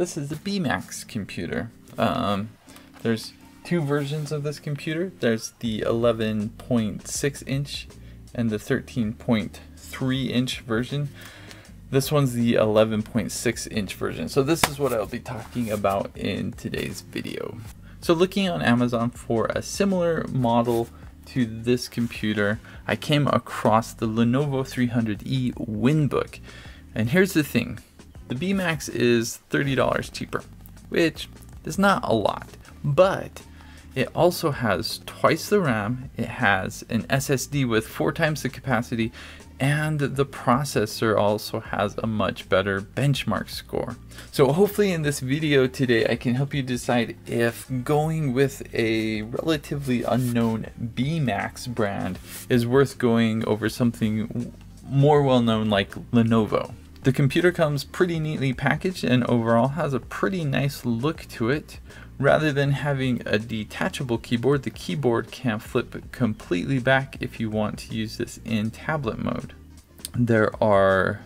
This is the BMax computer. Um, there's two versions of this computer. There's the 11.6 inch and the 13.3 inch version. This one's the 11.6 inch version. So this is what I'll be talking about in today's video. So looking on Amazon for a similar model to this computer, I came across the Lenovo 300E Winbook. And here's the thing, the BMax is $30 cheaper, which is not a lot, but it also has twice the RAM, it has an SSD with four times the capacity, and the processor also has a much better benchmark score. So hopefully in this video today I can help you decide if going with a relatively unknown BMax brand is worth going over something more well known like Lenovo. The computer comes pretty neatly packaged and overall has a pretty nice look to it. Rather than having a detachable keyboard, the keyboard can flip completely back if you want to use this in tablet mode. There are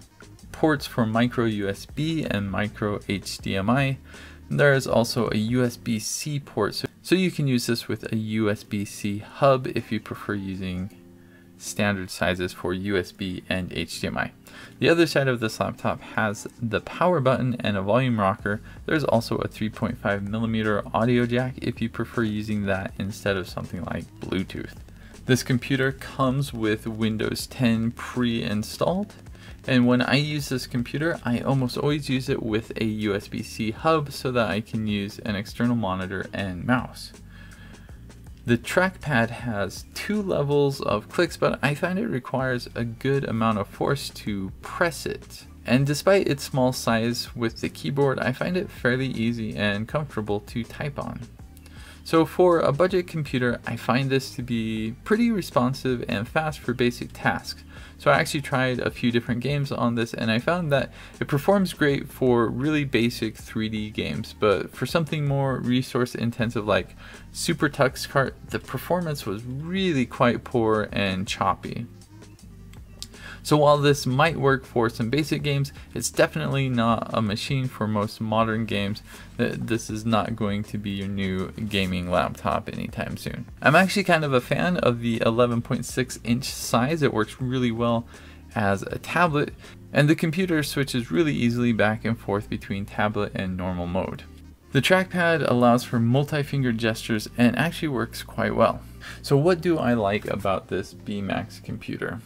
ports for micro USB and micro HDMI. There is also a USB-C port, so you can use this with a USB-C hub if you prefer using standard sizes for USB and HDMI. The other side of this laptop has the power button and a volume rocker. There's also a 3.5 millimeter audio jack if you prefer using that instead of something like Bluetooth. This computer comes with Windows 10 pre-installed and when I use this computer, I almost always use it with a USB-C hub so that I can use an external monitor and mouse. The trackpad has two levels of clicks, but I find it requires a good amount of force to press it. And despite its small size with the keyboard, I find it fairly easy and comfortable to type on. So for a budget computer, I find this to be pretty responsive and fast for basic tasks. So I actually tried a few different games on this and I found that it performs great for really basic 3D games, but for something more resource intensive like Super Tux Kart, the performance was really quite poor and choppy. So while this might work for some basic games, it's definitely not a machine for most modern games. This is not going to be your new gaming laptop anytime soon. I'm actually kind of a fan of the 11.6 inch size. It works really well as a tablet and the computer switches really easily back and forth between tablet and normal mode. The trackpad allows for multi-finger gestures and actually works quite well. So what do I like about this BMax computer?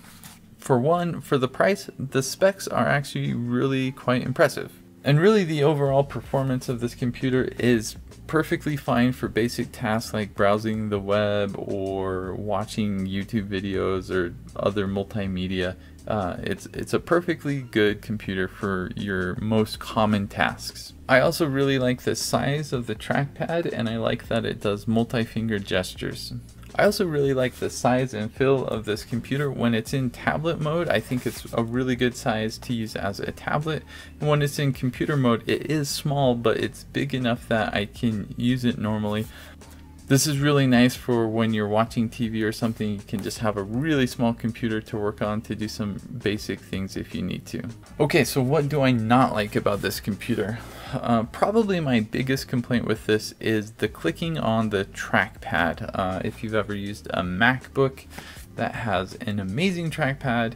For one, for the price, the specs are actually really quite impressive. And really the overall performance of this computer is perfectly fine for basic tasks like browsing the web or watching YouTube videos or other multimedia. Uh, it's, it's a perfectly good computer for your most common tasks. I also really like the size of the trackpad and I like that it does multi-finger gestures. I also really like the size and feel of this computer. When it's in tablet mode, I think it's a really good size to use as a tablet. And when it's in computer mode, it is small, but it's big enough that I can use it normally. This is really nice for when you're watching TV or something, you can just have a really small computer to work on to do some basic things if you need to. Okay, so what do I not like about this computer? Uh, probably my biggest complaint with this is the clicking on the trackpad. Uh, if you've ever used a MacBook that has an amazing trackpad,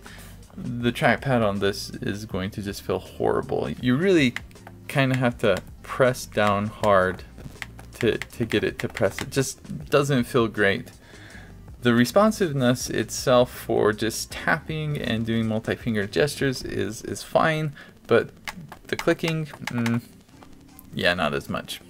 the trackpad on this is going to just feel horrible. You really kind of have to press down hard to, to get it to press. It just doesn't feel great. The responsiveness itself for just tapping and doing multi-finger gestures is, is fine, but the clicking, mm, yeah, not as much.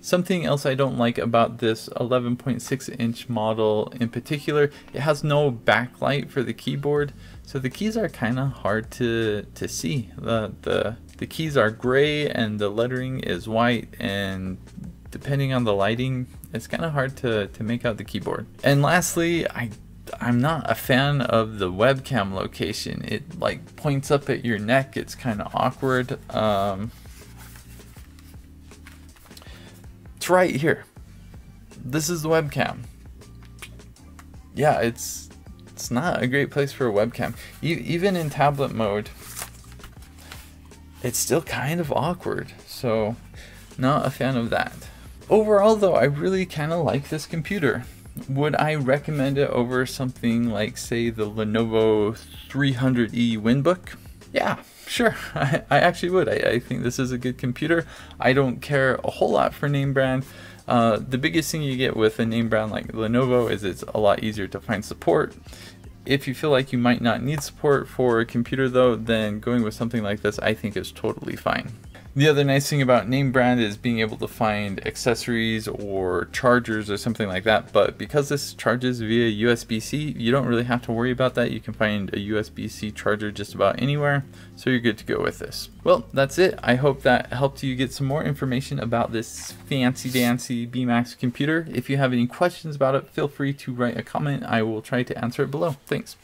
Something else I don't like about this 11.6 inch model in particular, it has no backlight for the keyboard, so the keys are kind of hard to, to see. The, the, the keys are gray and the lettering is white and depending on the lighting, it's kind of hard to, to make out the keyboard. And lastly, I I'm not a fan of the webcam location. It like points up at your neck. It's kind of awkward. Um, it's right here. This is the webcam. Yeah, it's it's not a great place for a webcam. E even in tablet mode, it's still kind of awkward. so not a fan of that. Overall though, I really kind of like this computer. Would I recommend it over something like say the Lenovo 300E Winbook? Yeah, sure, I, I actually would. I, I, think this is a good computer. I don't care a whole lot for name brand. Uh, the biggest thing you get with a name brand like Lenovo is it's a lot easier to find support. If you feel like you might not need support for a computer though, then going with something like this I think is totally fine. The other nice thing about name brand is being able to find accessories or chargers or something like that. But because this charges via USB-C, you don't really have to worry about that. You can find a USB-C charger just about anywhere. So you're good to go with this. Well, that's it. I hope that helped you get some more information about this fancy dancy BMax computer. If you have any questions about it, feel free to write a comment. I will try to answer it below. Thanks.